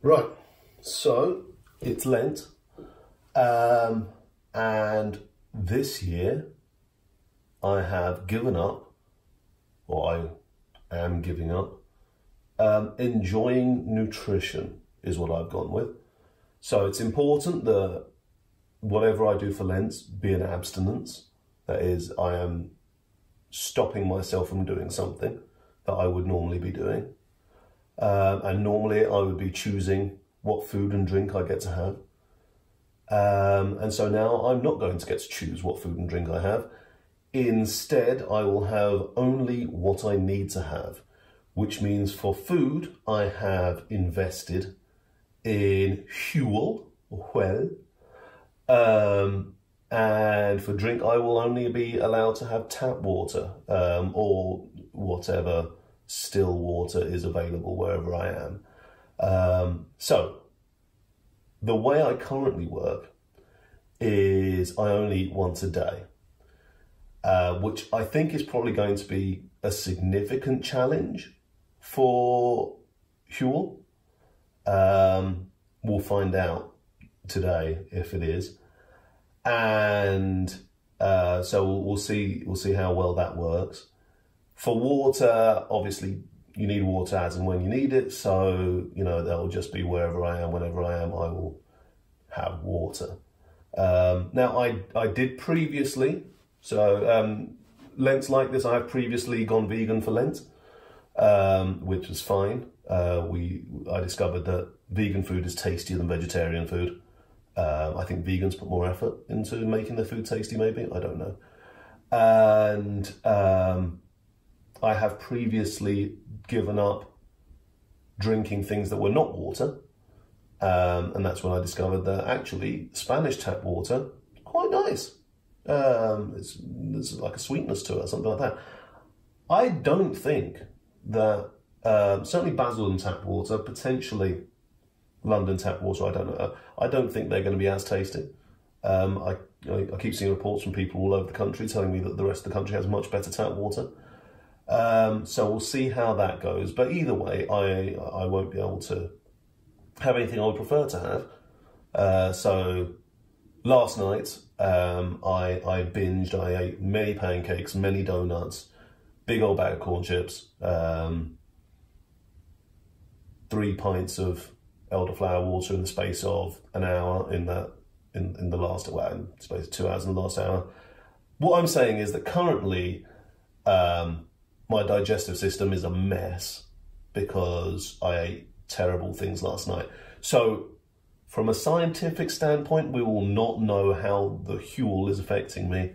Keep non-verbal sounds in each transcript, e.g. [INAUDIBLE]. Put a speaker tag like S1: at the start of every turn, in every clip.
S1: Right, so it's Lent, um, and this year I have given up, or I am giving up, um, enjoying nutrition is what I've gone with. So it's important that whatever I do for Lent be an abstinence. That is, I am stopping myself from doing something that I would normally be doing. Um, and normally I would be choosing what food and drink I get to have. Um, and so now I'm not going to get to choose what food and drink I have. Instead, I will have only what I need to have, which means for food, I have invested in Huel, well, um, and for drink, I will only be allowed to have tap water um, or whatever still water is available wherever I am. Um, so, the way I currently work is I only eat once a day, uh, which I think is probably going to be a significant challenge for Huel. Um, we'll find out today if it is, and uh, so we'll, we'll see. We'll see how well that works. For water, obviously, you need water as and when you need it. So, you know, that'll just be wherever I am, whenever I am, I will have water. Um, now, I, I did previously, so um, Lent's like this, I have previously gone vegan for Lent, um, which was fine. Uh, we I discovered that vegan food is tastier than vegetarian food. Um, I think vegans put more effort into making their food tasty, maybe, I don't know. And um, I have previously given up drinking things that were not water. Um, and that's when I discovered that actually Spanish tap water, quite nice. Um, it's, there's like a sweetness to it, something like that. I don't think that, um, certainly Basildon tap water, potentially London tap water, I don't know. I don't think they're going to be as tasty. Um, I, I keep seeing reports from people all over the country telling me that the rest of the country has much better tap water. Um, so we'll see how that goes. But either way, I I won't be able to have anything I would prefer to have. Uh, so last night um, I I binged. I ate many pancakes, many donuts, big old bag of corn chips, um, three pints of elderflower water in the space of an hour in that in, in the last well, in space two hours in the last hour. What I'm saying is that currently um, my digestive system is a mess because I ate terrible things last night. So, from a scientific standpoint, we will not know how the Huel is affecting me,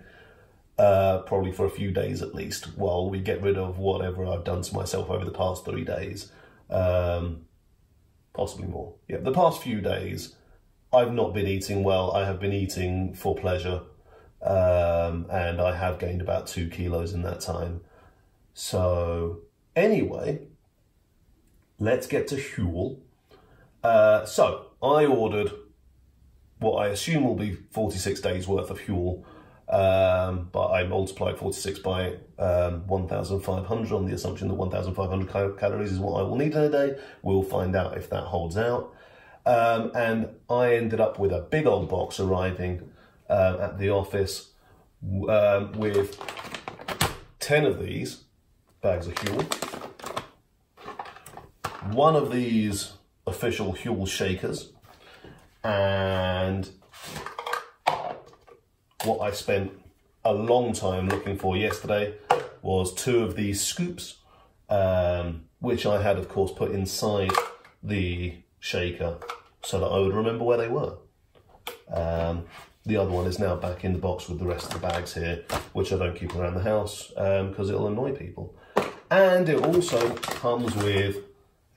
S1: uh, probably for a few days at least, while we get rid of whatever I've done to myself over the past three days. Um, possibly more. Yeah, the past few days, I've not been eating well. I have been eating for pleasure, um, and I have gained about two kilos in that time. So anyway, let's get to Huel. Uh, so I ordered what I assume will be 46 days worth of Huel, um, but I multiplied 46 by um, 1,500 on the assumption that 1,500 cal calories is what I will need in a day. We'll find out if that holds out. Um, and I ended up with a big old box arriving uh, at the office um, with 10 of these bags of Huel. One of these official Huel shakers. And what I spent a long time looking for yesterday was two of these scoops, um, which I had, of course, put inside the shaker so that I would remember where they were. Um, the other one is now back in the box with the rest of the bags here, which I don't keep around the house because um, it'll annoy people. And it also comes with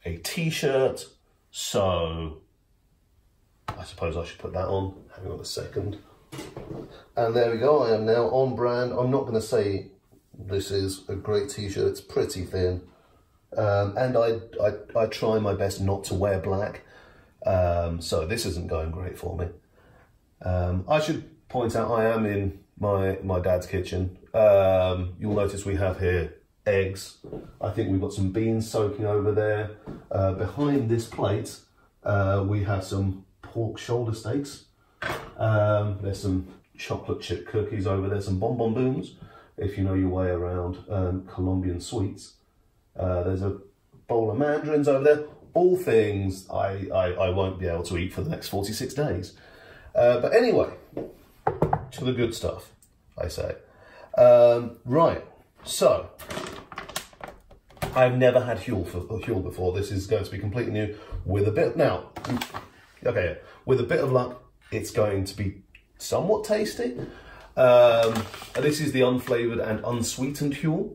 S1: a t-shirt. So I suppose I should put that on. Hang on a second. And there we go. I am now on brand. I'm not going to say this is a great t-shirt. It's pretty thin. Um, and I, I, I, try my best not to wear black. Um, so this isn't going great for me. Um, I should point out I am in my, my dad's kitchen. Um, you'll notice we have here eggs. I think we've got some beans soaking over there. Uh, behind this plate, Uh, we have some pork shoulder steaks. Um, there's some chocolate chip cookies over there, some Bon Bon Bums, if you know your way around um, Colombian sweets. Uh, there's a bowl of mandarins over there. All things I, I, I, won't be able to eat for the next 46 days. Uh, but anyway, to the good stuff, I say. Um, right, so I've never had Huel, for, Huel before. This is going to be completely new with a bit, now, okay, with a bit of luck, it's going to be somewhat tasty. Um, this is the unflavoured and unsweetened Huel,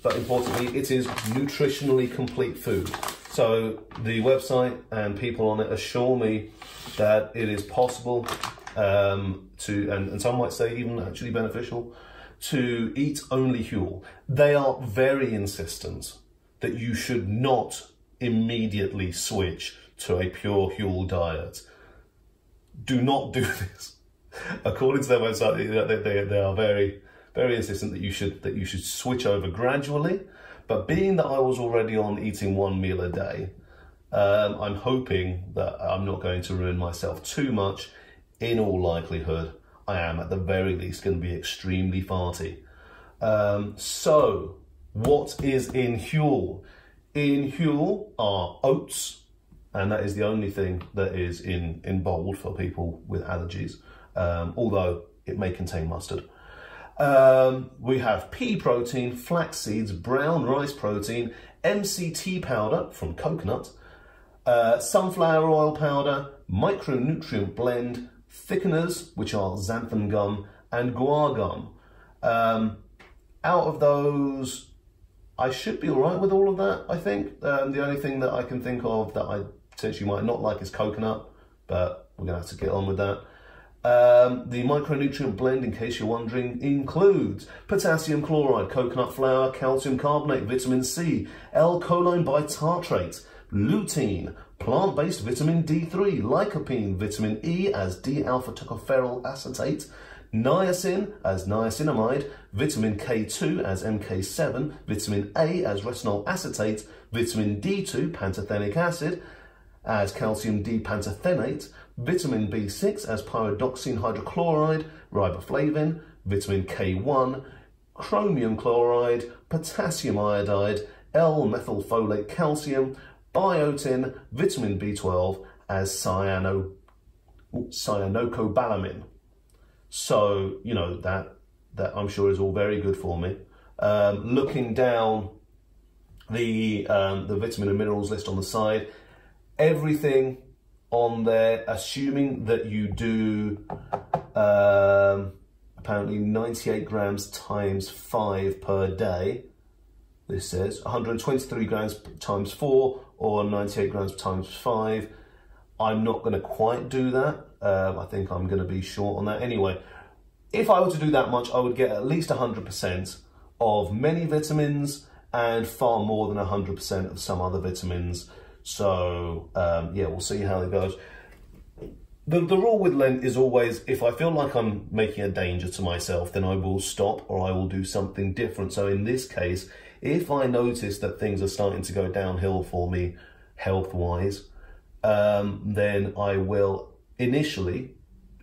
S1: but importantly, it is nutritionally complete food. So the website and people on it assure me that it is possible um, to, and, and some might say even actually beneficial, to eat only Huel. They are very insistent that you should not immediately switch to a pure Huel diet. Do not do [LAUGHS] this. According to their website, they, they, they are very, very insistent that you should that you should switch over gradually. But being that I was already on eating one meal a day, um, I'm hoping that I'm not going to ruin myself too much. In all likelihood, I am at the very least going to be extremely farty. Um, so what is in Huel? In Huel are oats, and that is the only thing that is in, in bold for people with allergies, um, although it may contain mustard. Um, we have pea protein, flax seeds, brown rice protein, MCT powder from coconut, uh, sunflower oil powder, micronutrient blend, thickeners, which are xanthan gum, and guar gum. Um, out of those, I should be all right with all of that, I think. Um, the only thing that I can think of that I potentially might not like is coconut, but we're going to have to get on with that. Um, the micronutrient blend, in case you're wondering, includes potassium chloride, coconut flour, calcium carbonate, vitamin C, L-choline bitartrate, lutein, plant-based vitamin D3, lycopene, vitamin E as D-alpha tocopherol acetate, niacin as niacinamide, vitamin K2 as MK7, vitamin A as retinol acetate, vitamin D2 pantothenic acid as calcium D-pantothenate, vitamin B6 as pyridoxine hydrochloride, riboflavin, vitamin K1, chromium chloride, potassium iodide, L-methylfolate calcium, biotin, vitamin B12 as cyano, cyanocobalamin. So, you know, that, that I'm sure is all very good for me. Um, looking down the, um, the vitamin and minerals list on the side, everything on there, assuming that you do um, apparently 98 grams times 5 per day, this says 123 grams times 4 or 98 grams times 5. I'm not going to quite do that. Um, I think I'm going to be short on that anyway. If I were to do that much, I would get at least 100% of many vitamins and far more than 100% of some other vitamins. So um, yeah, we'll see how it goes. The, the rule with Lent is always, if I feel like I'm making a danger to myself, then I will stop or I will do something different. So in this case, if I notice that things are starting to go downhill for me health-wise, um, then I will initially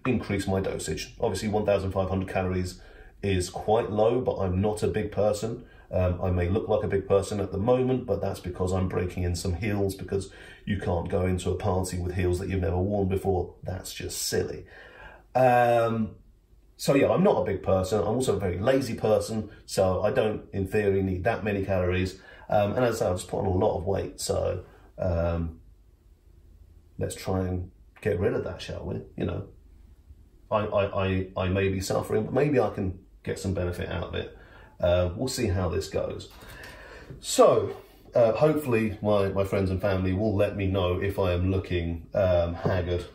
S1: increase my dosage. Obviously 1,500 calories is quite low, but I'm not a big person. Um, I may look like a big person at the moment, but that's because I'm breaking in some heels because you can't go into a party with heels that you've never worn before. That's just silly. Um, so yeah, I'm not a big person. I'm also a very lazy person, so I don't, in theory, need that many calories. Um, and as I say, I've just put on a lot of weight, so um, let's try and get rid of that, shall we? You know, I, I, I, I may be suffering, but maybe I can get some benefit out of it. Uh, we'll see how this goes. So, uh, hopefully my, my friends and family will let me know if I am looking um, haggard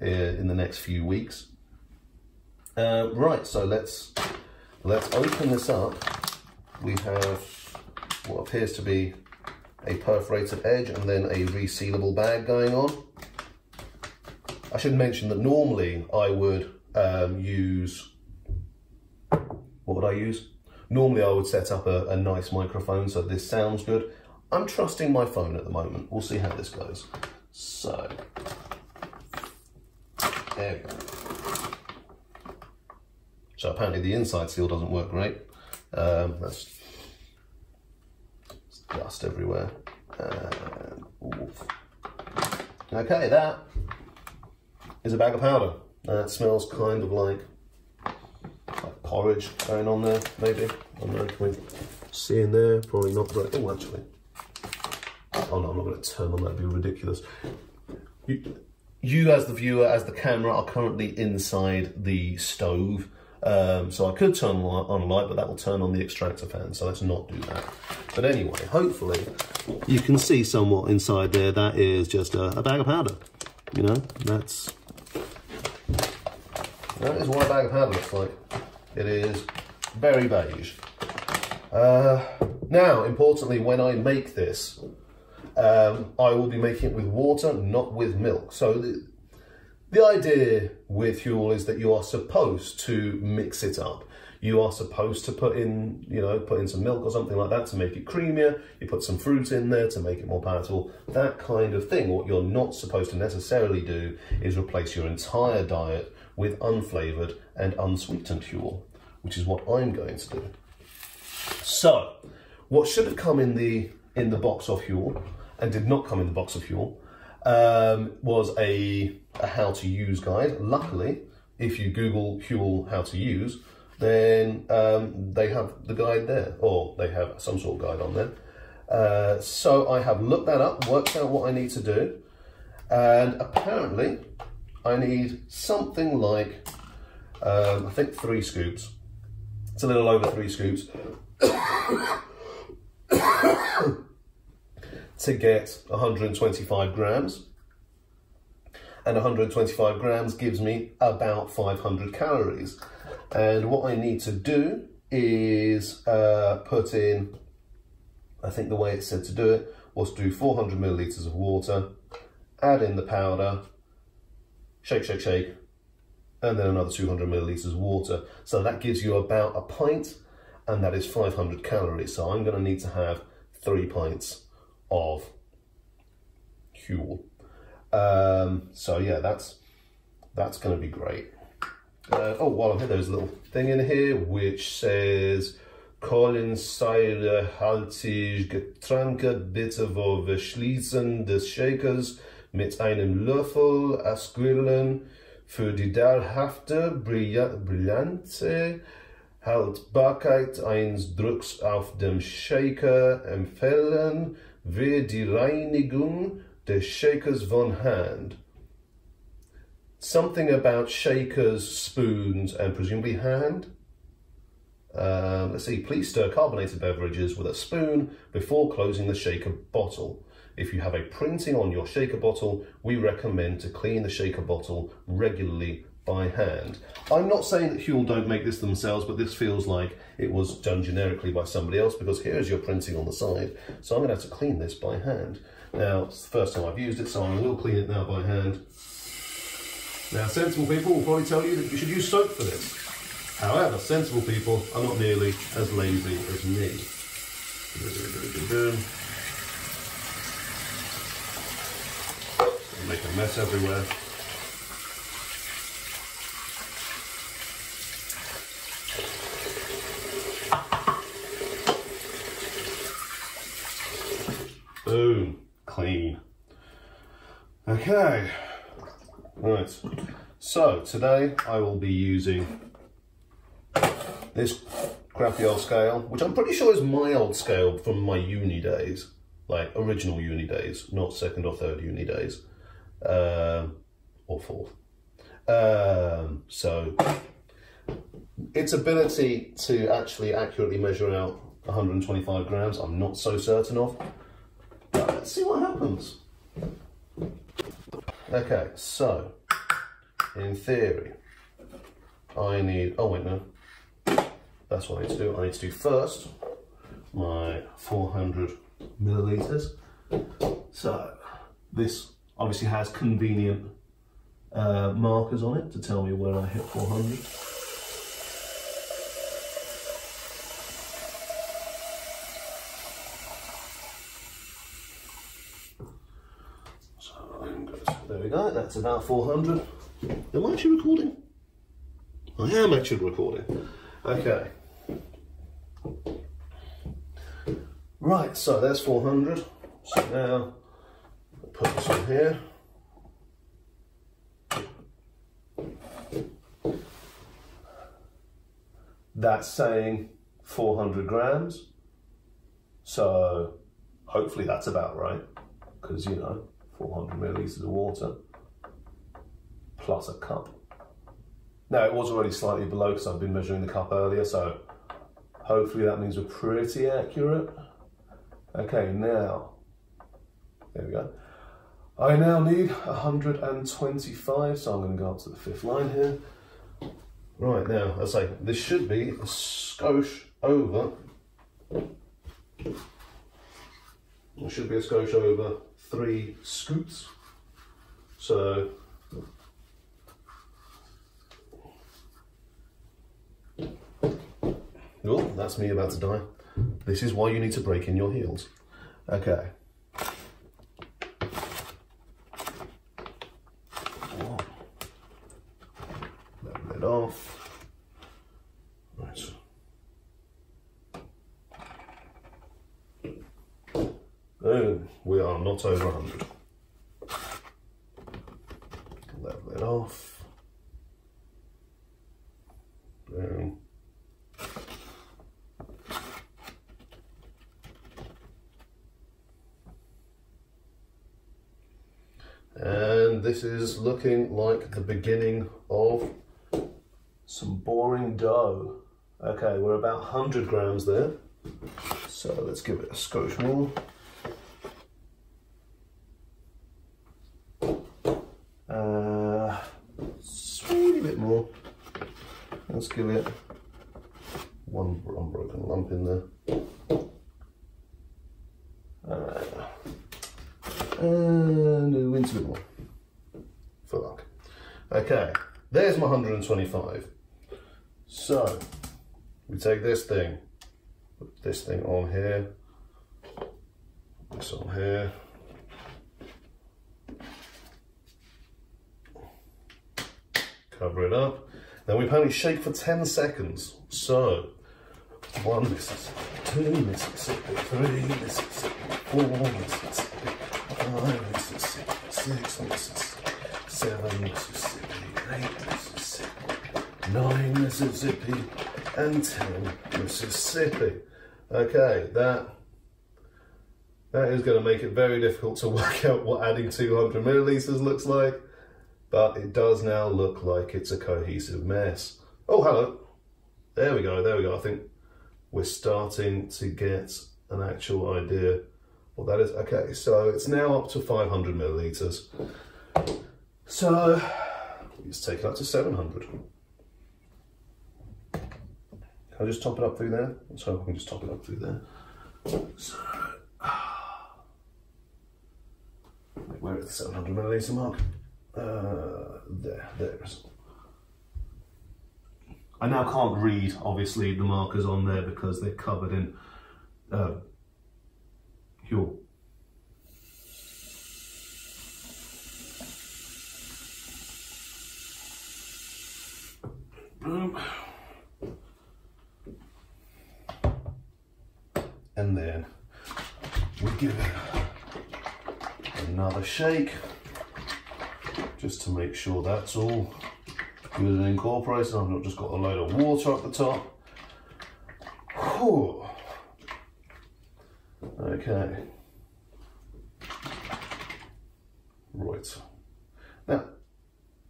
S1: uh, in the next few weeks. Uh, right, so let's let's open this up. We have what appears to be a perforated edge and then a resealable bag going on. I should mention that normally I would um, use, what would I use? Normally I would set up a, a nice microphone so this sounds good. I'm trusting my phone at the moment. We'll see how this goes. So, there we go. So apparently the inside seal doesn't work great. Um, that's dust everywhere. And, okay, that is a bag of powder. That smells kind of like, like porridge going on there, maybe. I don't know, can we see in there? Probably not great. Oh, actually. Oh no, I'm not to turn on, that'd be ridiculous. You, you as the viewer, as the camera, are currently inside the stove. Um, so I could turn on a light, but that will turn on the extractor fan, so let's not do that. But anyway, hopefully you can see somewhat inside there. That is just a, a bag of powder. You know, that's that is what a bag of powder looks like. It is very beige. Uh, now, importantly, when I make this, um, I will be making it with water, not with milk. So the, the idea with Huel is that you are supposed to mix it up. You are supposed to put in, you know, put in some milk or something like that to make it creamier. You put some fruit in there to make it more palatable, that kind of thing. What you're not supposed to necessarily do is replace your entire diet with unflavoured and unsweetened Huel, which is what I'm going to do. So, what should have come in the in the box of Huel and did not come in the box of Huel um, was a, a how to use guide. Luckily, if you Google Huel how to use, then um, they have the guide there, or they have some sort of guide on there. Uh, so I have looked that up, worked out what I need to do, and apparently I need something like, um, I think three scoops. It's a little over three scoops. [COUGHS] to get 125 grams. And 125 grams gives me about 500 calories. And what I need to do is uh, put in, I think the way it said to do it was do 400 milliliters of water, add in the powder, shake, shake, shake, and then another 200 milliliters of water. So that gives you about a pint, and that is 500 calories. So I'm gonna need to have three pints of Huel. Um, so yeah, that's that's going to be great. Uh, oh, while I'm here, there's a little thing in here which says Kohlensäurehaltig Getränke bitte verschließen des Shakers mit einem Löffel Asquillen für die dauerhafte, brillante Haltbarkeit eines Drucks auf dem Shaker empfehlen wir die Reinigung des Shakers von Hand. Something about shakers, spoons, and presumably hand. Um, let's see, please stir carbonated beverages with a spoon before closing the shaker bottle. If you have a printing on your shaker bottle, we recommend to clean the shaker bottle regularly by hand. I'm not saying that Huel don't make this themselves, but this feels like it was done generically by somebody else because here's your printing on the side. So I'm gonna have to clean this by hand. Now, it's the first time I've used it, so I will clean it now by hand. Now, sensible people will probably tell you that you should use soap for this. However, sensible people are not nearly as lazy as me. Make a mess everywhere. Boom, clean. Okay, right. So today I will be using this crappy old scale, which I'm pretty sure is my old scale from my uni days, like original uni days, not second or third uni days, um, or fourth. Um, so its ability to actually accurately measure out 125 grams, I'm not so certain of let's see what happens. Okay, so in theory, I need, oh wait, no, that's what I need to do. I need to do first my 400 milliliters. So this obviously has convenient uh, markers on it to tell me when I hit 400. There we go, that's about 400. Am I actually recording? I am actually recording. Okay. Right, so that's 400. So now, put this on here. That's saying 400 grams. So hopefully that's about right, because you know, 400 milliliters of water plus a cup. Now it was already slightly below because I've been measuring the cup earlier, so hopefully that means we're pretty accurate. Okay, now, there we go. I now need 125, so I'm going to go up to the fifth line here. Right, now, I say, this should be a skosh over, it should be a skosh over three scoops. So, oh, that's me about to die. This is why you need to break in your heels. Okay. Level it off. Right. We are not over 100. Level it off. Boom. And this is looking like the beginning of some boring dough. Okay, we're about 100 grams there. So let's give it a scotch more. Uh, bit more. Let's give it one unbroken lump in there. And a wince a bit more for luck. Okay, there's my 125. So we take this thing, put this thing on here, this on here. Cover it up. Then we apparently shake for 10 seconds. So, one Mississippi, two Mississippi, three Mississippi, four Mississippi, five Mississippi, six Mississippi, seven Mississippi, eight Mississippi, nine Mississippi, and ten Mississippi. Okay, that that is going to make it very difficult to [LAUGHS] work out what adding 200 milliliters looks like, but it does now look like it's a cohesive mess. Oh, hello. There we go, there we go. I think we're starting to get an actual idea what that is. Okay, so it's now up to 500 milliliters. So let's take it up to 700. Can I just top it up through there? So I can just top it up through there. So, [SIGHS] the 700 milliliter mark? Uh, there, there it is. I now can't read, obviously, the markers on there because they're covered in uh, Huel. Boom. And then we give it another shake just to make sure that's all good and incorporated. I've not just got a load of water at the top. Whew. Okay. Right. Now,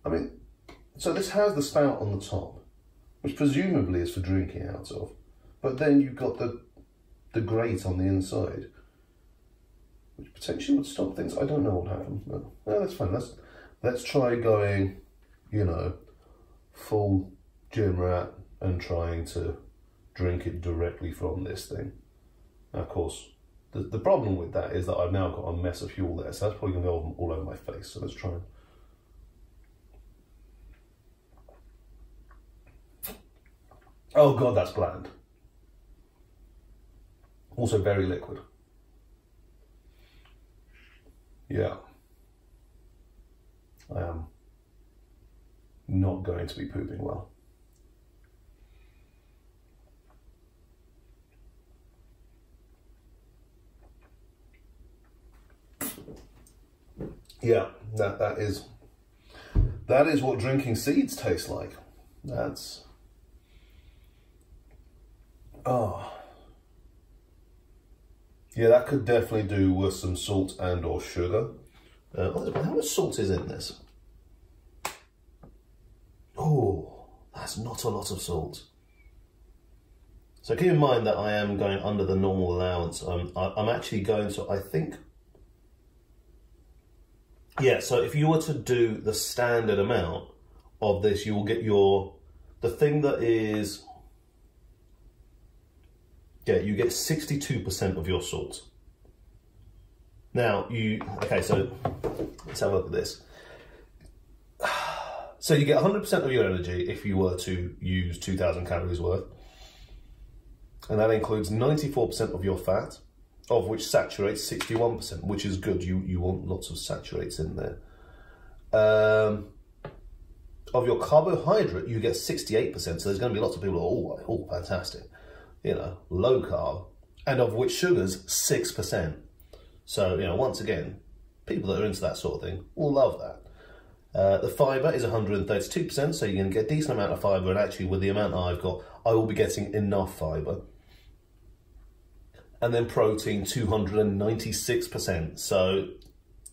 S1: I mean, so this has the spout on the top, which presumably is for drinking out of, but then you've got the the grate on the inside, which potentially would stop things. I don't know what happened, but no, that's fine. Let's let's try going, you know, full gym rat and trying to drink it directly from this thing. Now, of course, the, the problem with that is that I've now got a mess of Huel there, so that's probably going to go all over my face. So let's try and... Oh god, that's bland. Also very liquid. Yeah. I am not going to be pooping well. Yeah, that, that is that is what drinking seeds tastes like. That's oh yeah, that could definitely do with some salt and or sugar. Uh, how much salt is in this? Oh, that's not a lot of salt. So keep in mind that I am going under the normal allowance. Um, I, I'm actually going to, I think, yeah, so if you were to do the standard amount of this, you will get your, the thing that is, yeah, you get 62% of your salt. Now, you, okay, so let's have a look at this. [SIGHS] So you get 100% of your energy if you were to use 2,000 calories worth. And that includes 94% of your fat, of which saturates 61%, which is good. You, you want lots of saturates in there. Um, of your carbohydrate, you get 68%. So there's going to be lots of people, oh, oh, fantastic. You know, low carb. And of which sugars, 6%. So, you know, once again, people that are into that sort of thing will love that. Uh, the fibre is 132%, so going to get a decent amount of fibre, and actually with the amount I've got, I will be getting enough fibre and then protein 296%. So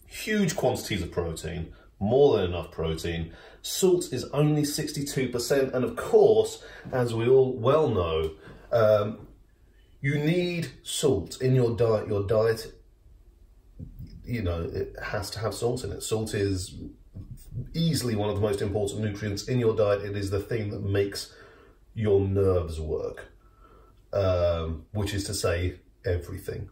S1: huge quantities of protein, more than enough protein. Salt is only 62%. And of course, as we all well know, um, you need salt in your diet. Your diet, you know, it has to have salt in it. Salt is easily one of the most important nutrients in your diet. It is the thing that makes your nerves work, um, which is to say, everything.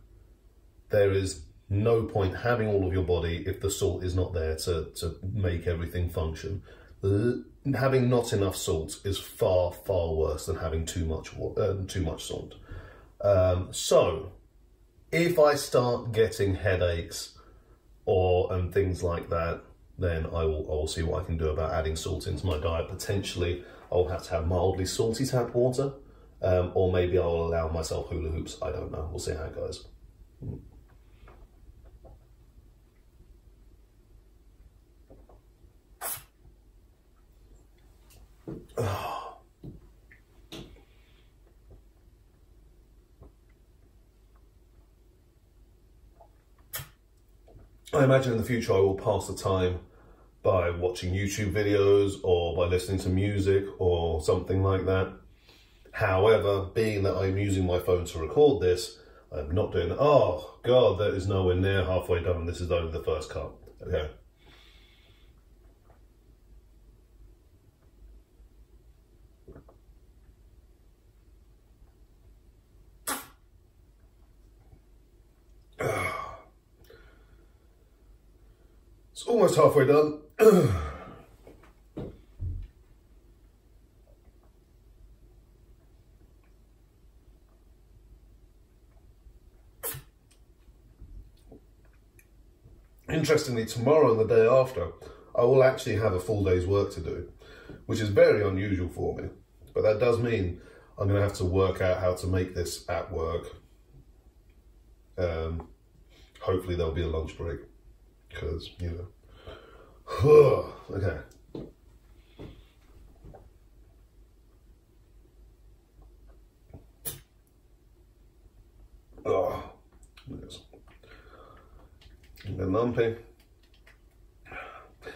S1: There is no point having all of your body if the salt is not there to, to make everything function. Having not enough salt is far, far worse than having too much, uh, too much salt. Um, so, if I start getting headaches or and things like that, then I will, I will see what I can do about adding salt into my diet. Potentially, I'll have to have mildly salty tap water um, or maybe I'll allow myself hula hoops. I don't know. We'll see how it goes. I imagine in the future I will pass the time by watching YouTube videos or by listening to music or something like that. However, being that I'm using my phone to record this, I'm not doing, oh God, that is nowhere near halfway done. This is only the first cut. Okay. Halfway done. Interestingly, tomorrow and the day after, I will actually have a full day's work to do, which is very unusual for me. But that does mean I'm going to have to work out how to make this at work. Um, hopefully there'll be a lunch break because, you know. Okay. Oh, yes and lumpy.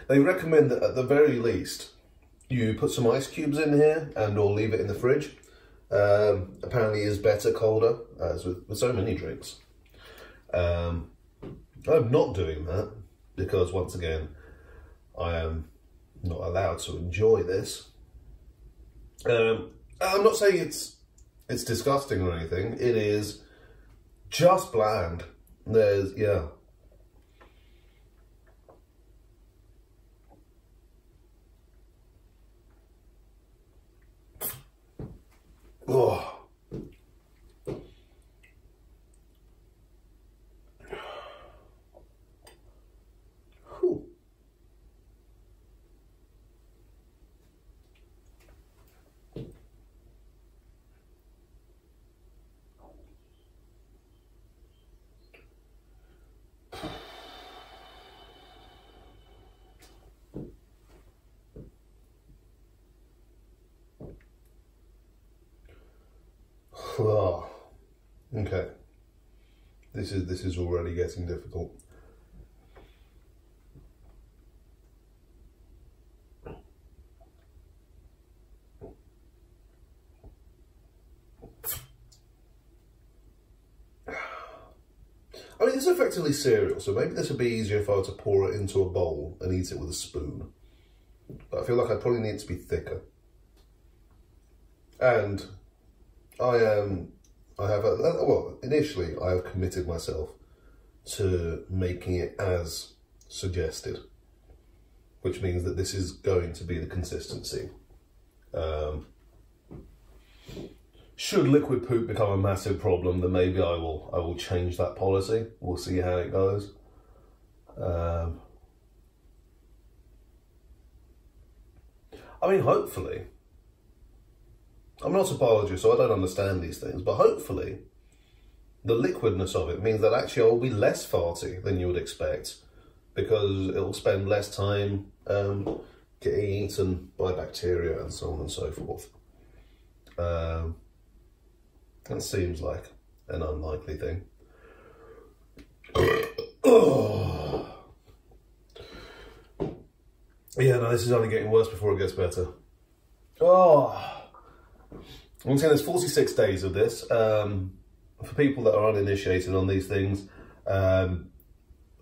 S1: They recommend that at the very least you put some ice cubes in here and or leave it in the fridge. Um, apparently is better colder, as with, with so many drinks. Um, I'm not doing that because once again, I am not allowed to enjoy this. Um, I'm not saying it's it's disgusting or anything. It is just bland. There's, yeah, Oh. Oh, okay. This is already getting difficult. I mean, it's effectively cereal, so maybe this would be easier if I were to pour it into a bowl and eat it with a spoon. But I feel like I probably need it to be thicker. And I am, I have, a, well, initially I have committed myself to making it as suggested, which means that this is going to be the consistency. Um, should liquid poop become a massive problem, then maybe I will I will change that policy. We'll see how it goes. Um, I mean, hopefully. I'm not a biologist, so I don't understand these things, but hopefully the liquidness of it means that actually I will be less farty than you would expect because it will spend less time um, getting eaten by bacteria and so on and so forth. Um, that seems like an unlikely thing. [COUGHS] Yeah, no, this is only getting worse before it gets better. Oh. I'm saying there's 46 days of this. Um, for people that are uninitiated on these things, um,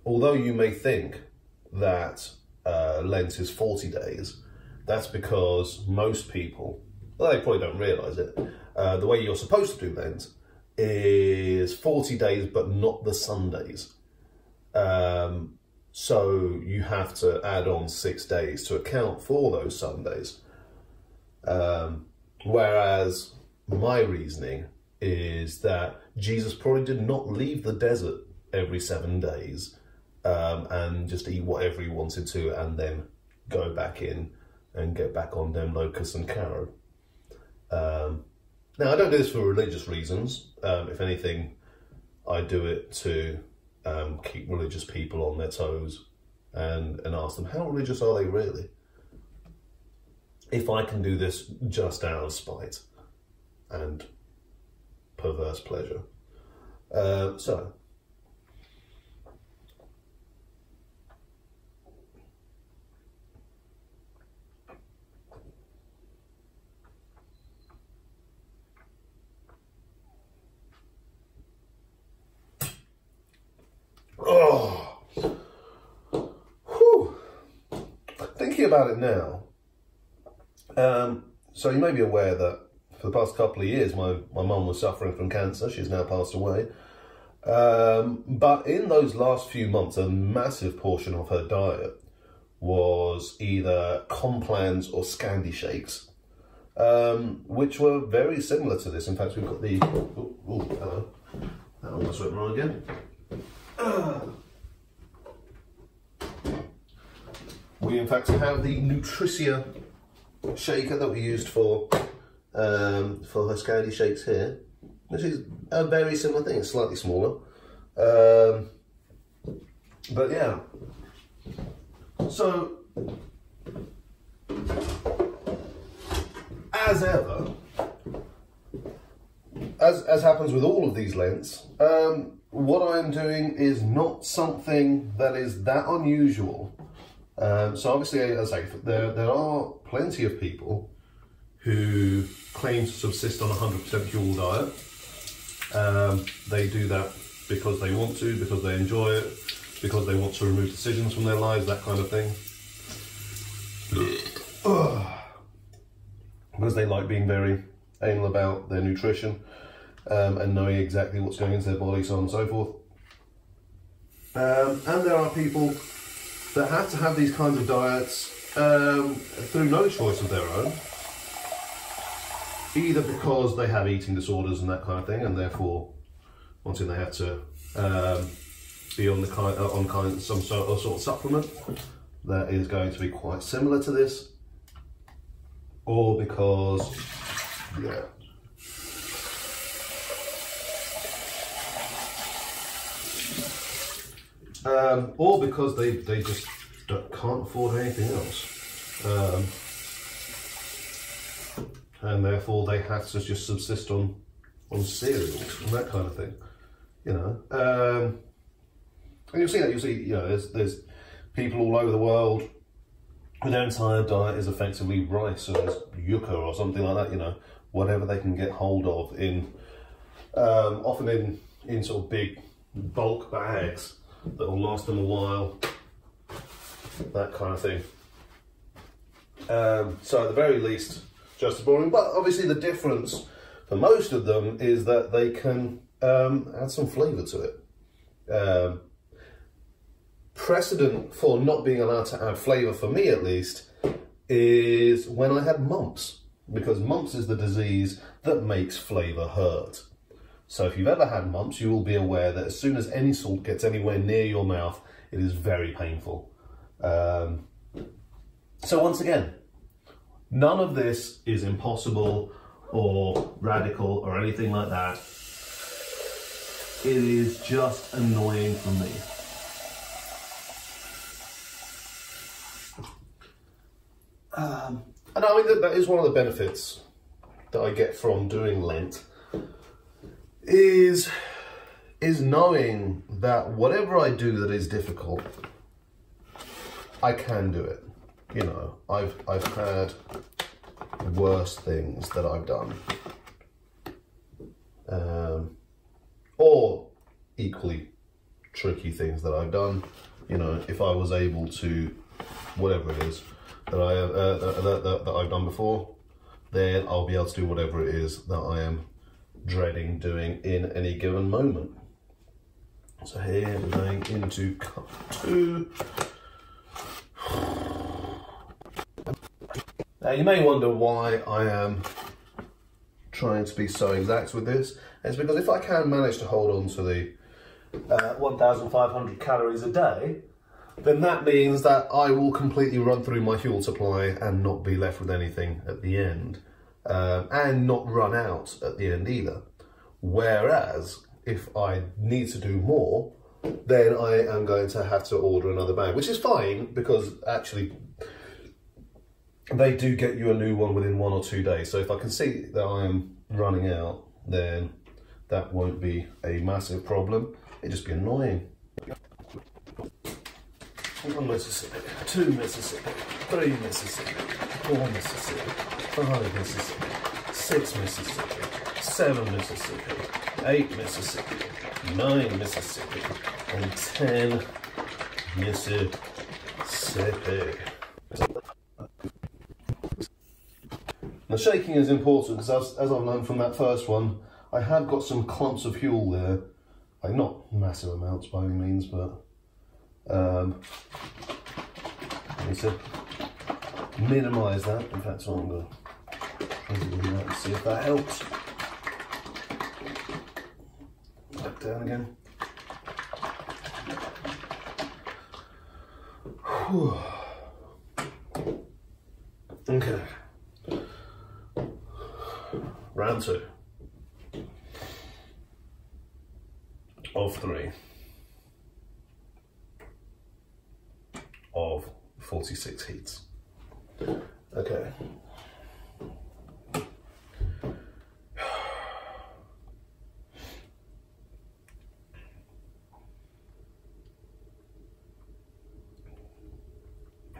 S1: although you may think that uh, Lent is 40 days, that's because most people, well, they probably don't realise it, uh, the way you're supposed to do Lent is 40 days, but not the Sundays. Um, so you have to add on six days to account for those Sundays. Um, whereas my reasoning is that Jesus probably did not leave the desert every seven days um, and just eat whatever he wanted to and then go back in and get back on them locusts and carob. Um, now, I don't do this for religious reasons. Um, if anything, I do it to um, keep religious people on their toes and, and ask them, how religious are they really? If I can do this just out of spite and perverse pleasure. Uh, so, thinking about it now, um, so you may be aware that for the past couple of years, my, my mum was suffering from cancer. She's now passed away. Um, but in those last few months, a massive portion of her diet was either Complans or Scandishakes, um, which were very similar to this. In fact, we've got the... Oh, oh hello. That almost went wrong again. [CLEARS THROAT] We in fact have the Nutricia shaker that we used for um, for her Scandishakes here, which is a very similar thing, it's slightly smaller. Um, but yeah, so as ever, as, as happens with all of these Lents, um, what I'm doing is not something that is that unusual um, so obviously, as I there, there are plenty of people who claim to subsist on a 100% pure diet. Um, they do that because they want to, because they enjoy it, because they want to remove decisions from their lives, that kind of thing. [SIGHS] because they like being very anal about their nutrition um, and knowing exactly what's going into their body, so on and so forth. Um, and there are people that have to have these kinds of diets um, through no choice of their own, either because they have eating disorders and that kind of thing, and therefore wanting they have to um, be on the kind uh, on kind some sort of, sort of supplement that is going to be quite similar to this, or because yeah. Um, or because they, they just can't afford anything else. Um, and therefore they have to just subsist on on cereals and that kind of thing. You know, um, and you'll see that. You'll see, you know, there's there's people all over the world who their entire diet is effectively rice or yucca or something like that. You know, whatever they can get hold of in, um, often in in sort of big bulk bags that will last them a while. That kind of thing. Um, so at the very least, just as boring. But obviously the difference for most of them is that they can um, add some flavour to it. Um, precedent for not being allowed to add flavour, for me at least, is when I had mumps. Because mumps is the disease that makes flavour hurt. So if you've ever had mumps, you will be aware that as soon as any salt gets anywhere near your mouth, it is very painful. Um, so once again, none of this is impossible or radical or anything like that. It is just annoying for me. Um, and I mean, that, that is one of the benefits that I get from doing Lent is is knowing that whatever I do that is difficult, I can do it. You know, I've I've had worse things that I've done, um, or equally tricky things that I've done. You know, if I was able to, whatever it is that I uh, that, that, that I've done before, then I'll be able to do whatever it is that I am dreading doing in any given moment. So here we're going into cup two. Now you may wonder why I am trying to be so exact with this. It's because if I can manage to hold on to the uh, 1,500 calories a day, then that means that I will completely run through my fuel supply and not be left with anything at the end um, and not run out at the end either. Whereas if I need to do more, then I am going to have to order another bag, which is fine because actually they do get you a new one within one or two days. So if I can see that I am running out, then that won't be a massive problem. It'd just be annoying. One Mississippi, two Mississippi, three Mississippi, four Mississippi, five Mississippi, six Mississippi, seven Mississippi, eight Mississippi, nine Mississippi, and ten Mississippi. The shaking is important because as, as I've learned from that first one, I had got some clumps of Huel there. Like not massive amounts by any means, but um, need to minimise that. In fact, I'm going to do that and see if that helps. Back down again. Whew. Okay. Round two. Of three. Of 46 heats. Okay.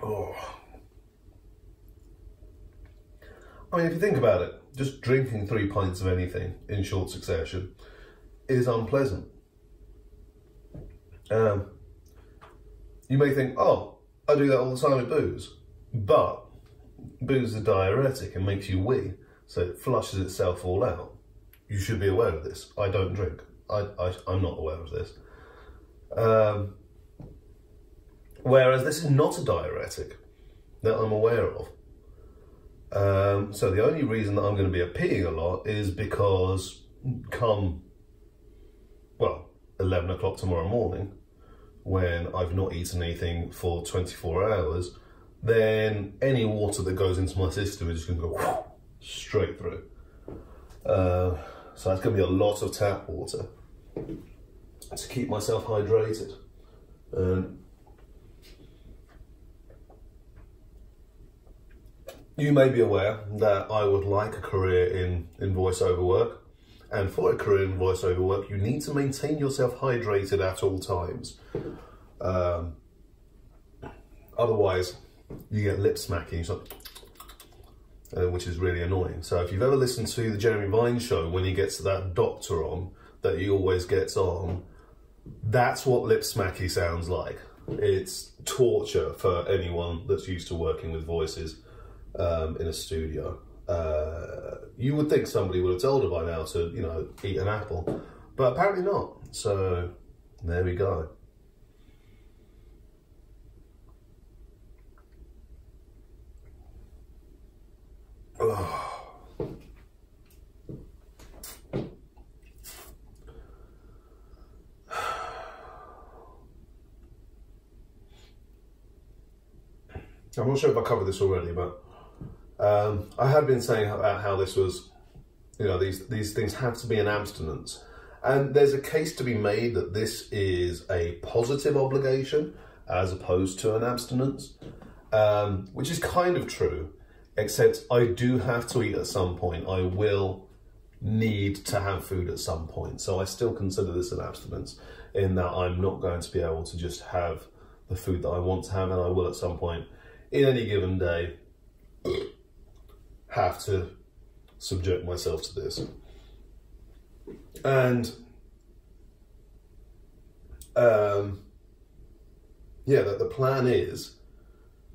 S1: Oh. I mean, if you think about it, just drinking three pints of anything in short succession is unpleasant. Um, you may think, oh, I do that all the time with booze. But booze is a diuretic and makes you wee, so it flushes itself all out. You should be aware of this. I don't drink. I, I, I'm not aware of this. Um, whereas this is not a diuretic that I'm aware of. Um, so the only reason that I'm going to be peeing a lot is because come, well, 11 o'clock tomorrow morning, when I've not eaten anything for 24 hours, then any water that goes into my system is just to go whoosh, [SNIFFS] straight through. Uh, so that's to be a lot of tap water to keep myself hydrated. Um, you may be aware that I would like a career in, in voiceover work. And for a career in voiceover work, you need to maintain yourself hydrated at all times. Um, otherwise, you get lip smacking, uh, which is really annoying. So if you've ever listened to the Jeremy Vine show, when he gets that doctor on, that he always gets on, that's what lip smacky sounds like. It's torture for anyone that's used to working with voices um, in a studio. Uh, you would think somebody would have told her by now to, you know, eat an apple, but apparently not. So there we go. [SIGHS] I'm not sure if I covered this already, but um, I had been saying about how this was, you know, these these things have to be an abstinence, and there's a case to be made that this is a positive obligation as opposed to an abstinence, um, which is kind of true, except I do have to eat at some point. I will need to have food at some point, so I still consider this an abstinence in that I'm not going to be able to just have the food that I want to have, and I will at some point in any given day have to subject myself to this. And um, yeah, that the plan is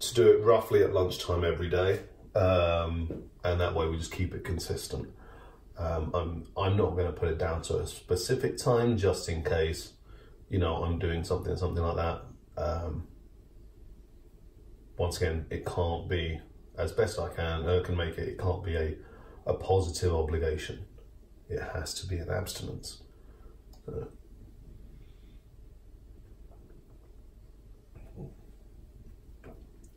S1: to do it roughly at lunchtime every day, um, and that way we just keep it consistent. Um, I'm I'm not going to put it down to a specific time just in case, you know, I'm doing something something like that. Um, once again, it can't be, as best I can, I can make it, it can't be a, a positive obligation. It has to be an abstinence. Uh,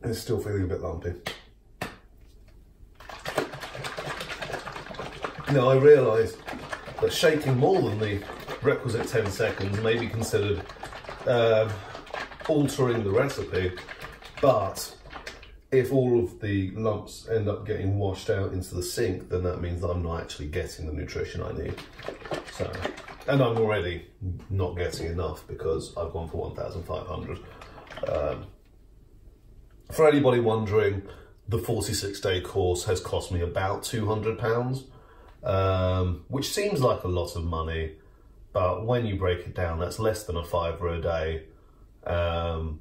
S1: it's still feeling a bit lumpy. Now I realise that shaking more than the requisite 10 seconds may be considered uh, altering the recipe, but if all of the lumps end up getting washed out into the sink, then that means that I'm not actually getting the nutrition I need. So, and I'm already not getting enough because I've gone for 1,500. Um, for anybody wondering, the 46 day course has cost me about 200 pounds, um, which seems like a lot of money, but when you break it down, that's less than a fiver a day. Um,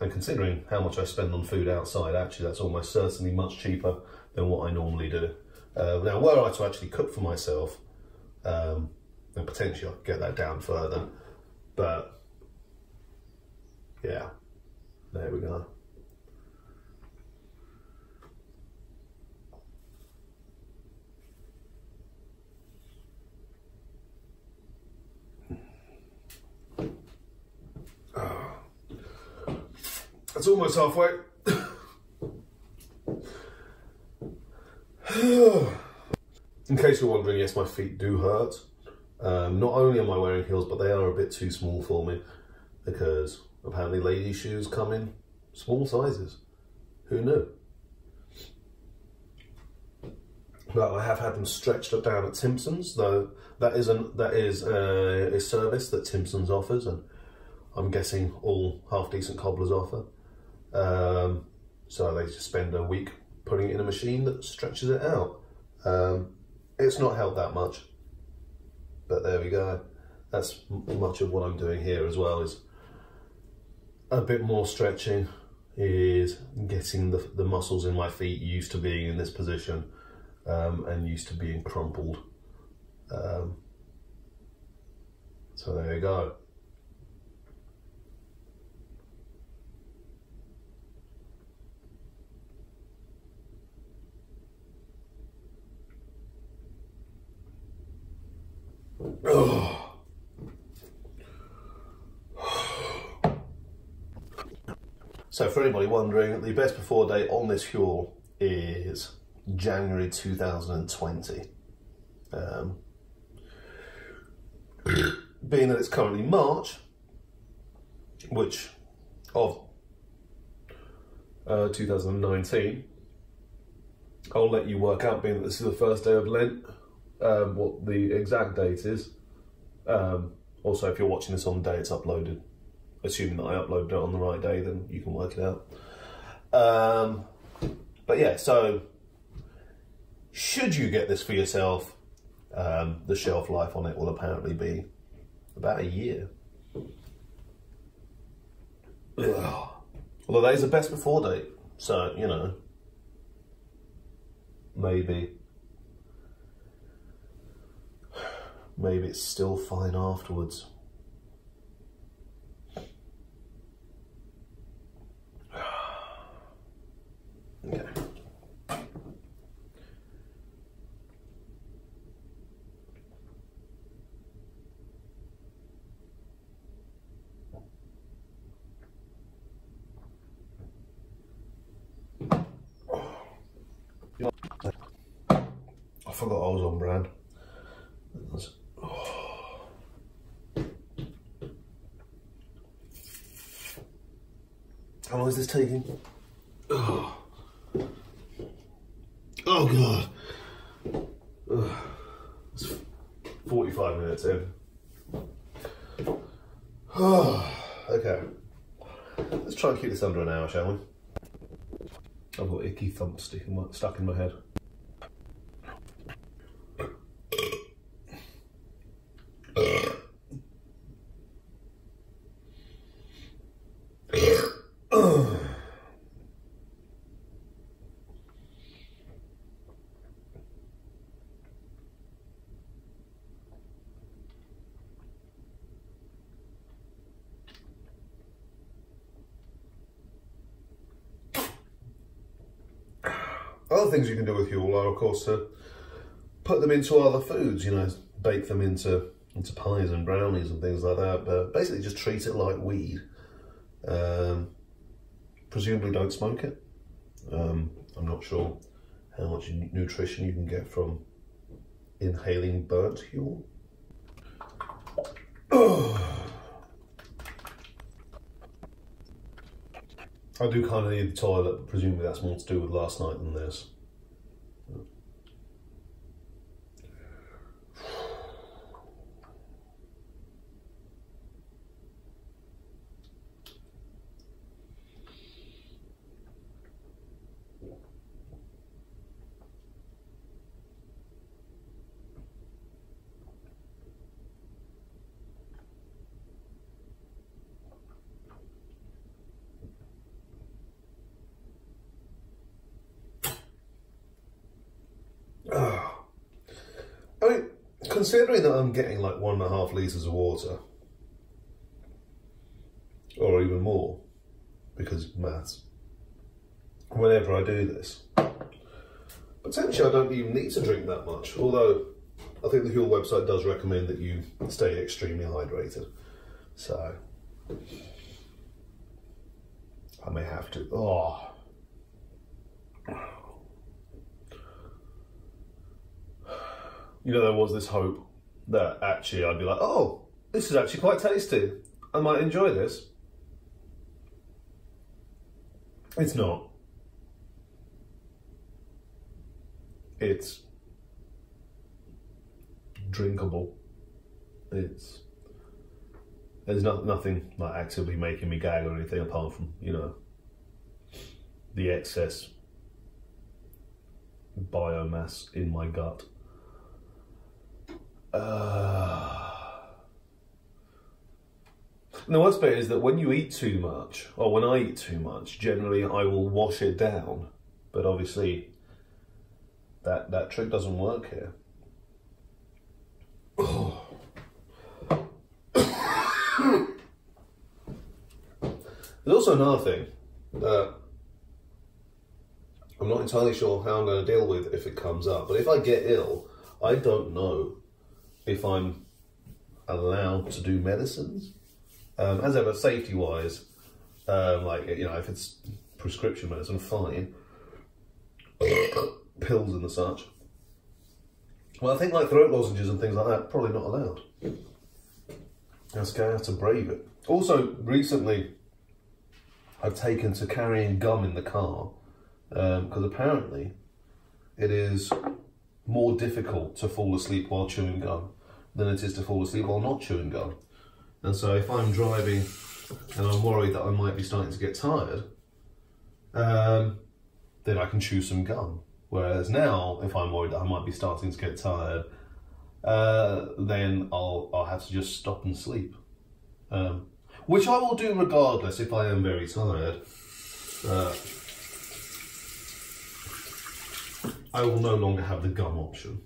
S1: and considering how much I spend on food outside, actually that's almost certainly much cheaper than what I normally do. Uh, now, were I to actually cook for myself, um, then potentially I could get that down further. But yeah, there we go. It's almost halfway. [SIGHS] In case you're wondering, yes, my feet do hurt. Um, not only am I wearing heels, but they are a bit too small for me because apparently ladies' shoes come in small sizes. Who knew? But I have had them stretched up down at Timpson's, though that is, an, that is a, a service that Timpson's offers, and I'm guessing all half decent cobblers offer. Um, so they just spend a week putting it in a machine that stretches it out. Um, it's not held that much, but there we go. That's much of what I'm doing here as well is a bit more stretching is getting the, the muscles in my feet used to being in this position um, and used to being crumpled. Um, so there you go. [SIGHS] So for anybody wondering, the best before date on this Huel is January 2020. Um, [COUGHS] being that it's currently March, which of uh, 2019, I'll let you work out, being that this is the first day of Lent, um, what the exact date is. Um, also, if you're watching this on the day it's uploaded, assuming that I uploaded it on the right day, then you can work it out. Um, but yeah, so should you get this for yourself, um, the shelf life on it will apparently be about a year. Ugh. Although that is a best before date, so you know, maybe, maybe it's still fine afterwards. Okay. I forgot I was on brand. Is this taking? Oh, oh god. It's 45 minutes in. [SIGHS] okay. Let's try and keep this under an hour, shall we? I've got icky sticking stuck in my head. Other things you can do with Huel are, of course, to put them into other foods, you know, bake them into, into pies and brownies and things like that, but basically just treat it like weed. Um, presumably don't smoke it. Um, I'm not sure how much nutrition you can get from inhaling burnt Huel. [SIGHS] I do kind of need the toilet. Presumably that's more to do with last night than this. I mean, considering that I'm getting like one and a half litres of water, or even more, because maths, whenever I do this, potentially I don't even need to drink that much, although I think the Huel website does recommend that you stay extremely hydrated. So, I may have to. Oh. You know, there was this hope that actually I'd be like, oh, this is actually quite tasty. I might enjoy this. It's not. It's drinkable. It's there's not nothing like actively making me gag or anything apart from you know the excess biomass in my gut. Uh... The worst bit is that when you eat too much, or when I eat too much, generally I will wash it down. But obviously, that, that trick doesn't work here. [COUGHS] There's also another thing that I'm not entirely sure how I'm going to deal with if it comes up. But if I get ill, I don't know if I'm allowed to do medicines. Um, as ever, safety wise, um, like, you know, if it's prescription medicine, fine. [COUGHS] Pills and the such. Well, I think like throat lozenges and things like that, probably not allowed. That's going to have to brave it. Also, recently, I've taken to carrying gum in the car because um, apparently it is more difficult to fall asleep while chewing gum than it is to fall asleep while not chewing gum. And so if I'm driving and I'm worried that I might be starting to get tired, um, then I can chew some gum. Whereas now, if I'm worried that I might be starting to get tired, uh, then I'll, I'll have to just stop and sleep. Um, which I will do regardless if I am very tired. Uh, I will no longer have the gum option.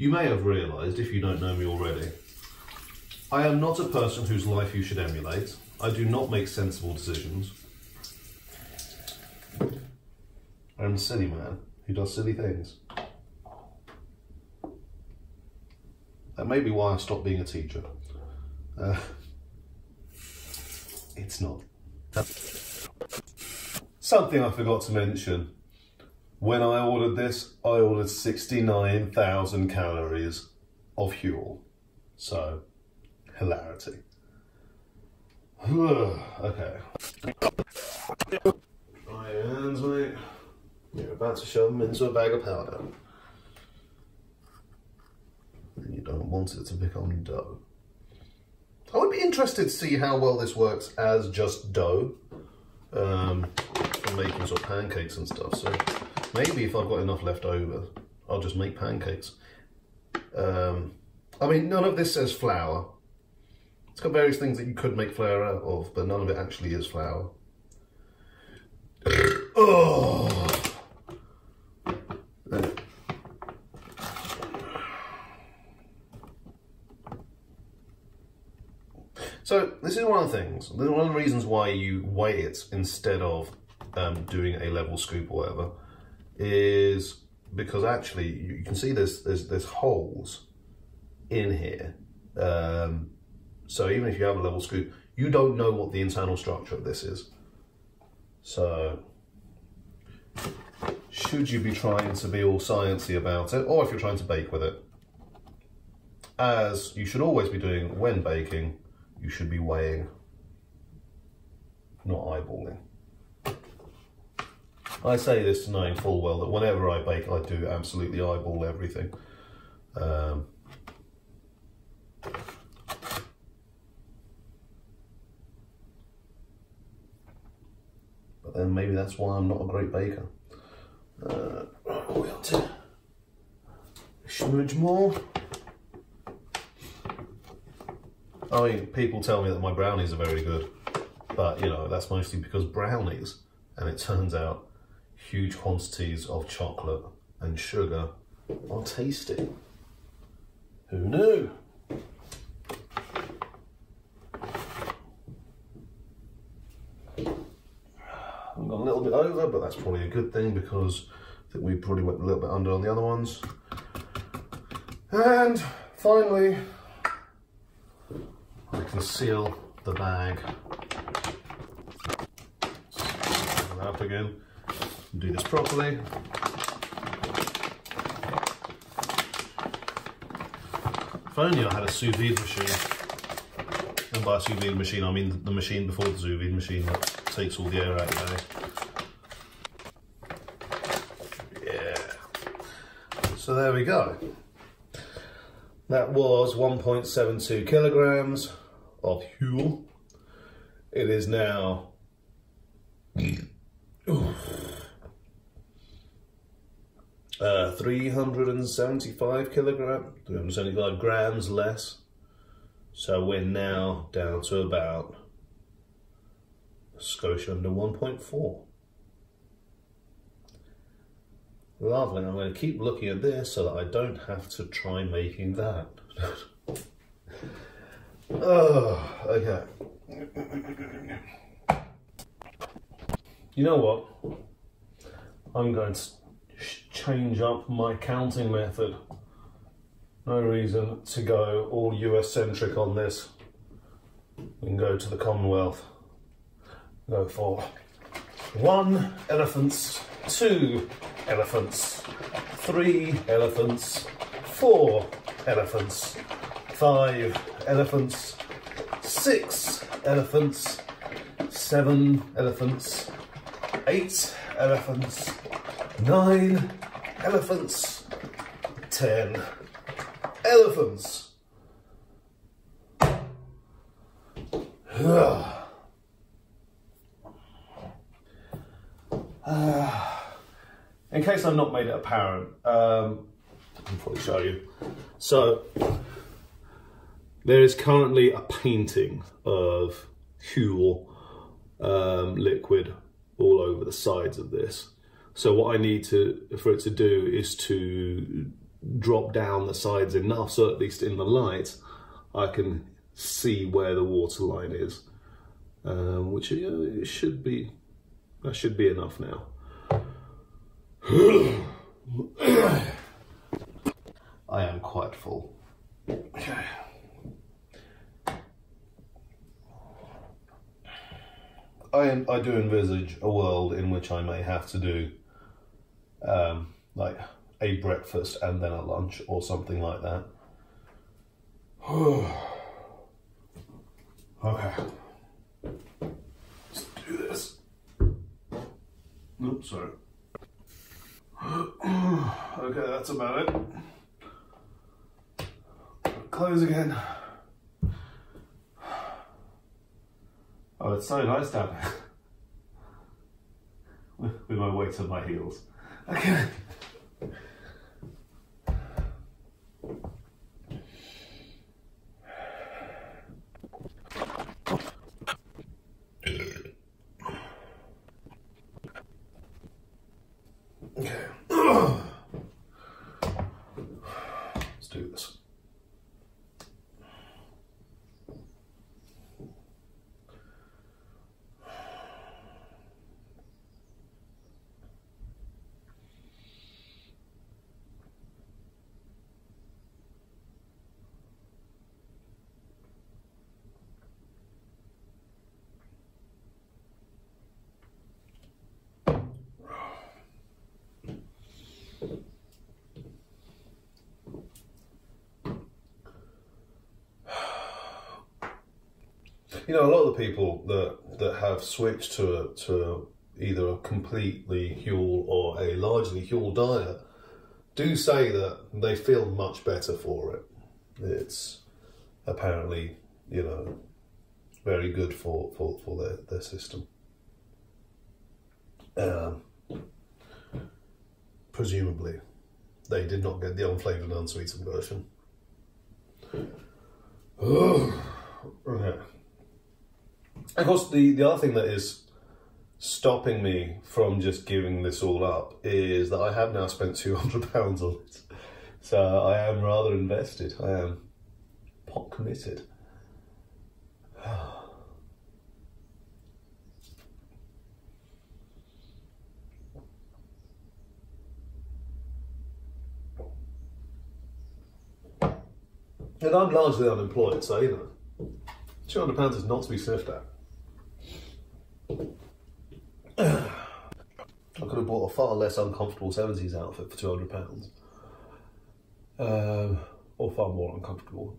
S1: You may have realised, if you don't know me already, I am not a person whose life you should emulate. I do not make sensible decisions. I'm a silly man who does silly things. That may be why I stopped being a teacher. Uh, it's not. Something I forgot to mention. When I ordered this, I ordered 69,000 calories of Huel. So, hilarity. [SIGHS] okay. My hands, mate. You're about to shove them into a bag of powder. And you don't want it to become dough. I would be interested to see how well this works as just dough um, for making sort of pancakes and stuff. So maybe if I've got enough left over, I'll just make pancakes. Um, I mean, none of this says flour. It's got various things that you could make flour out of, but none of it actually is flour. oh! [COUGHS] So this is one of the things, one of the reasons why you weigh it instead of um, doing a level scoop or whatever, is because actually you can see there's there's there's holes in here. Um, so even if you have a level scoop, you don't know what the internal structure of this is. So should you be trying to be all sciencey about it, or if you're trying to bake with it, as you should always be doing when baking, you should be weighing, not eyeballing. I say this knowing full well that whenever I bake, I do absolutely eyeball everything. Um, but then maybe that's why I'm not a great baker. Uh, we got to smudge more. I mean, people tell me that my brownies are very good, but you know, that's mostly because brownies, and it turns out huge quantities of chocolate and sugar are tasty. Who knew? I've gone a little bit over, but that's probably a good thing because I think we probably went a little bit under on the other ones. And finally, I can seal the bag. Up again. Do this properly. If only I had a sous vide machine. And by sous vide machine, I mean the machine before the sous vide machine that takes all the air out of there. Yeah. So there we go. That was 1.72 kilograms of Huel. It is now uh, 375 kilogram, 375 grams less. So we're now down to about Scotia under 1.4. Lovely, I'm going to keep looking at this so that I don't have to try making that. [LAUGHS] oh, okay. You know what? I'm going to change up my counting method. No reason to go all US centric on this. We can go to the Commonwealth. Go for one elephants, two elephants, three elephants, four elephants, five elephants, six elephants, seven elephants, eight elephants, nine elephants, ten elephants. in case I've not made it apparent, um, I'll probably show you. So, there is currently a painting of Huel um, liquid all over the sides of this. So what I need to for it to do is to drop down the sides enough so at least in the light I can see where the water line is, um, which uh, should be that should be enough now. [CLEARS THROAT] I am quite full. Okay. I, am, I do envisage a world in which I may have to do um, like a breakfast and then a lunch or something like that. [SIGHS] okay. Let's do this. Oops, sorry. [SIGHS] okay, that's about it. Close again. [SIGHS] Oh, it's so nice down here. with, [LAUGHS] with my weight on my heels. Okay. You know, a lot of the people that that have switched to a, to either a completely Huel or a largely Huel diet do say that they feel much better for it. It's apparently, you know, very good for, for, for their, their system. Um, presumably, they did not get the unflavoured, unsweetened version. [SIGHS] Oh, okay. Of course, the, the other thing that is stopping me from just giving this all up is that I have now spent £200 on it. So I am rather invested. I am pot committed. [SIGHS] And I'm largely unemployed, so you know, £200 is not to be sniffed at. I could have bought a far less uncomfortable 70s outfit for £200. Um, or far more uncomfortable.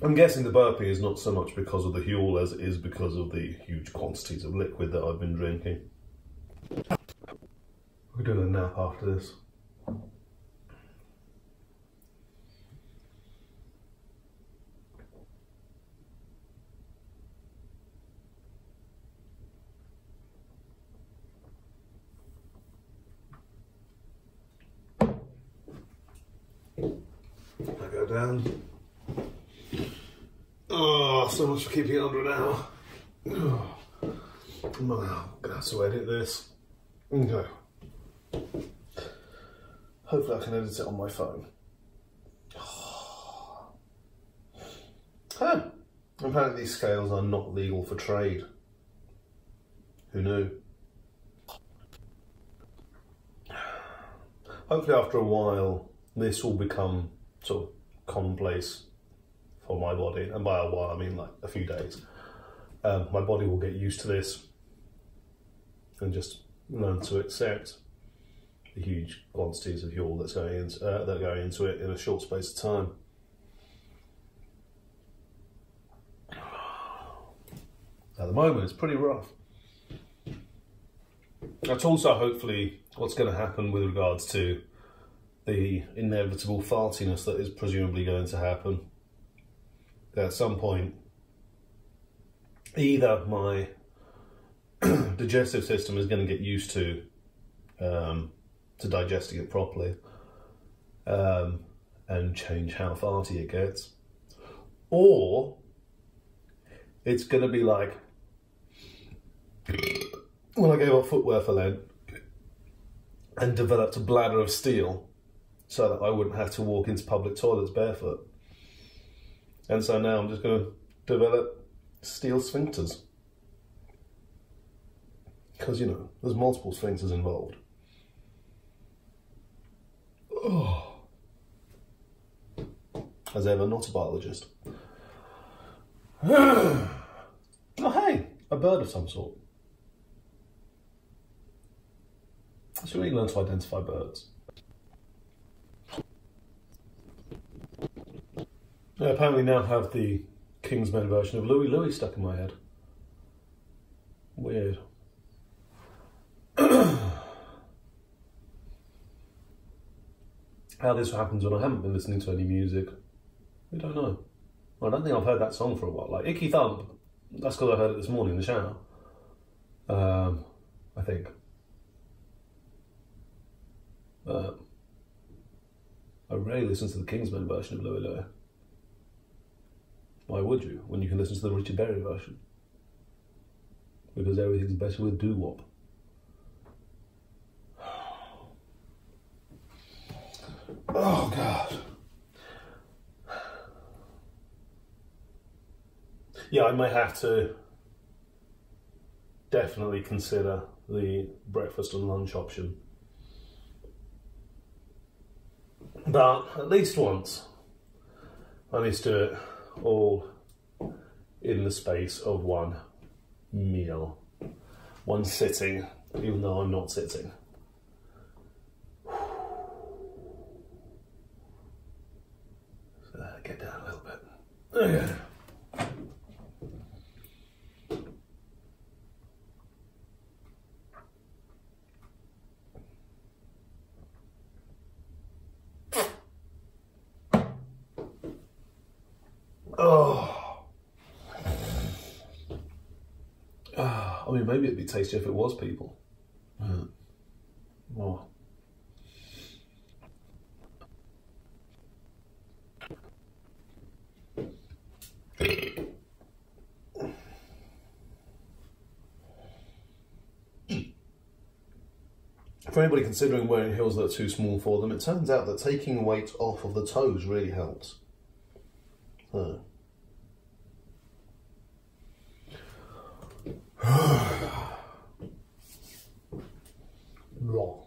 S1: I'm guessing the burpee is not so much because of the Huel as it is because of the huge quantities of liquid that I've been drinking. We're doing a nap after this. I go down. Oh, so much for keeping it under an hour. Oh, I'm gonna have to edit this. Okay. Hopefully I can edit it on my phone. Huh. Apparently these scales are not legal for trade. Who knew? Hopefully after a while this will become sort of commonplace for my body. And by a while I mean like a few days. Um, my body will get used to this and just learn to accept huge quantities of Huel that's going into uh, that are going into it in a short space of time. At the moment, it's pretty rough. That's also hopefully what's going to happen with regards to the inevitable fartiness that is presumably going to happen. At some point, either my [CLEARS THROAT] digestive system is going to get used to um, to digesting it properly um, and change how farty it gets, or it's going to be like when I gave up footwear for Lent and developed a bladder of steel so that I wouldn't have to walk into public toilets barefoot. And so now I'm just going to develop steel sphincters. Because, you know, there's multiple sphincters involved. Oh. As ever, not a biologist. [SIGHS] oh, hey, a bird of some sort. Should we learn to identify birds? I apparently now have the Kingsmen version of Louie Louie stuck in my head. Weird. [CLEARS THROAT] How this happens when I haven't been listening to any music, we don't know. I don't think I've heard that song for a while. Like Icky Thump, that's because I heard it this morning in the shower. Um, I think. I rarely listen to the Kingsmen version of Louie Louie. Why would you when you can listen to the Richard Berry version? Because everything's better with doo Oh God. Yeah, I may have to definitely consider the breakfast and lunch option. But at least once, I need to do it all in the space of one meal, one sitting, even though I'm not sitting. So get down a little bit. Okay. Oh. Ah, I mean, maybe it'd be tastier if it was people. Yeah. Oh. For anybody considering wearing heels that are too small for them, it turns out that taking weight off of the toes really helps. So. [SIGHS] Raw.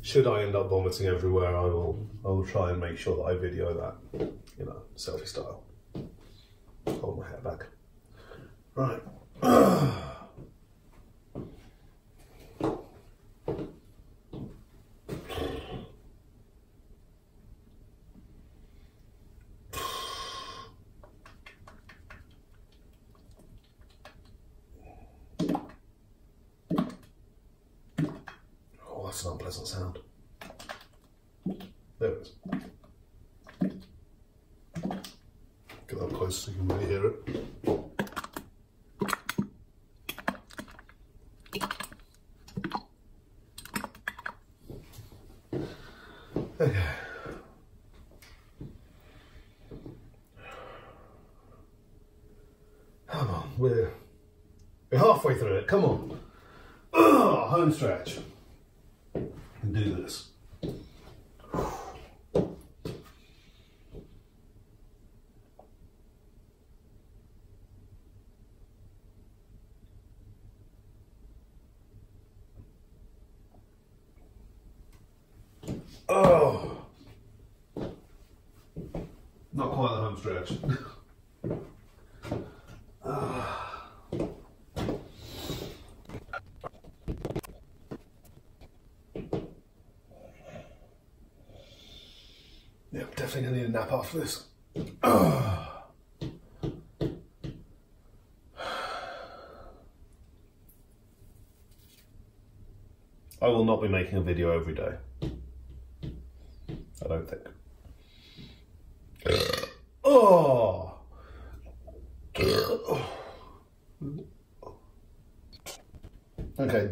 S1: Should I end up vomiting everywhere, I will. I will try and make sure that I video that, you know, selfie style. Hold my hair back. Right. Oh, [CLEARS THROAT] Uh. [SIGHS] Yeah, I'm definitely gonna need a nap after this. [SIGHS] I will not be making a video every day. I don't think.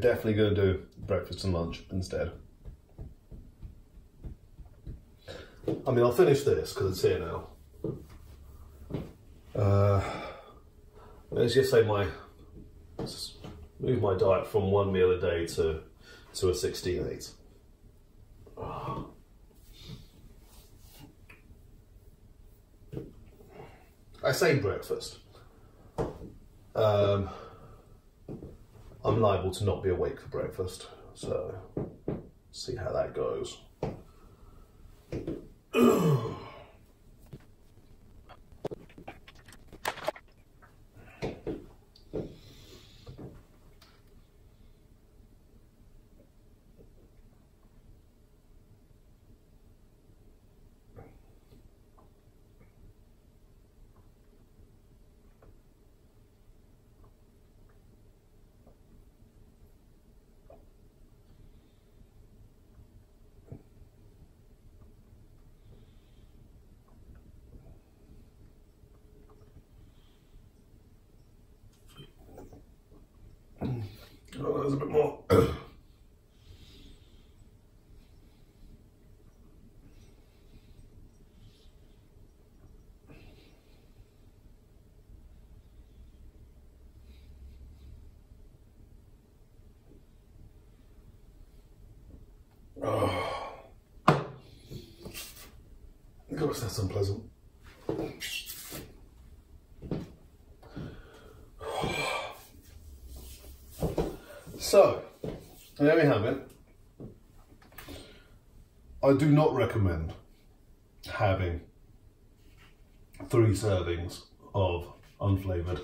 S1: Definitely going to do breakfast and lunch instead. I mean, I'll finish this because it's here now. Uh, let's just say my move my diet from one meal a day to to a 16-8. I say breakfast. Um, I'm liable to not be awake for breakfast, so see how that goes. Oh, there's a bit more. oh. Gosh, that's unpleasant. So, there we have it. I do not recommend having three servings of unflavoured,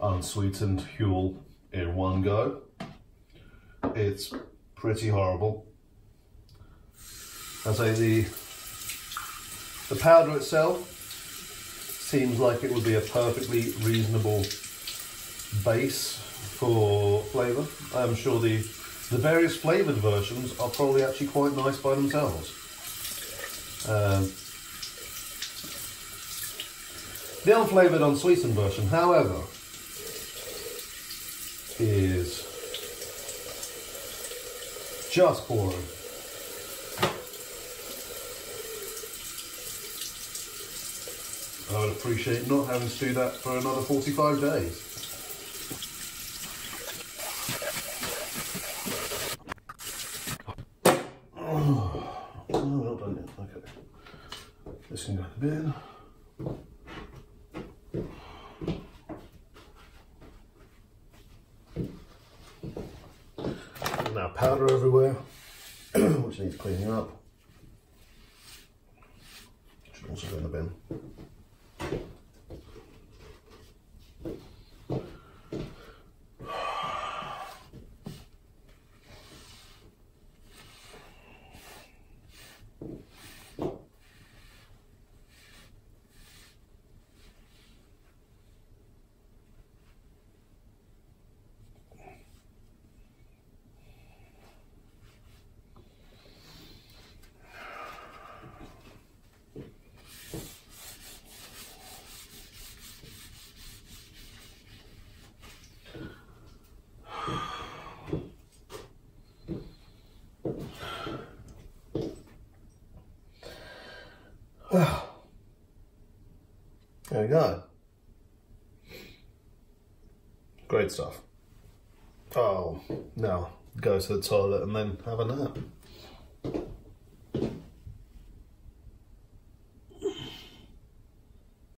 S1: unsweetened Huel in one go. It's pretty horrible. I say the the powder itself seems like it would be a perfectly reasonable base for flavour. I'm sure the, the various flavoured versions are probably actually quite nice by themselves. Um, the unflavoured unsweetened version, however, is just boring. Would appreciate not having to do that for another 45 days. [SIGHS] Oh, not done yet. Okay, This can go in the bin. now powder everywhere, which needs cleaning up. Should also go in the bin. Well, there we go. Great stuff. Oh, now go to the toilet and then have a nap.